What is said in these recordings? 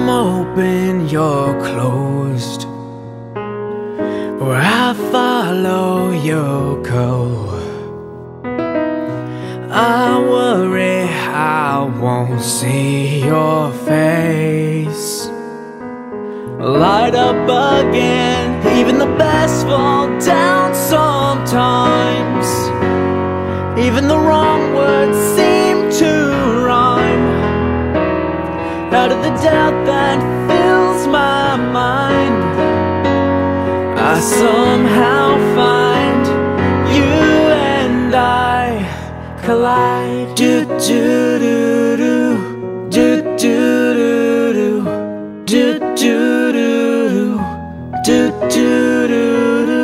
I'm open, you're closed. Where I follow, you go. I worry I won't see your face. Light up again, even the best fall down sometimes. Even the wrong words seem doubt that fills my mind, I somehow find you and I collide. Do do do do do do do do do do do do do do do.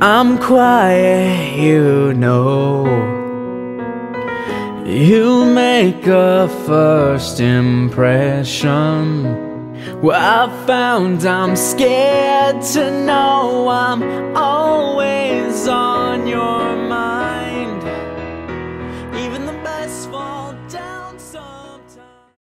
I'm quiet, you know. You make a first impression. Well, I found I'm scared to know I'm always on your mind. Even the best fall down.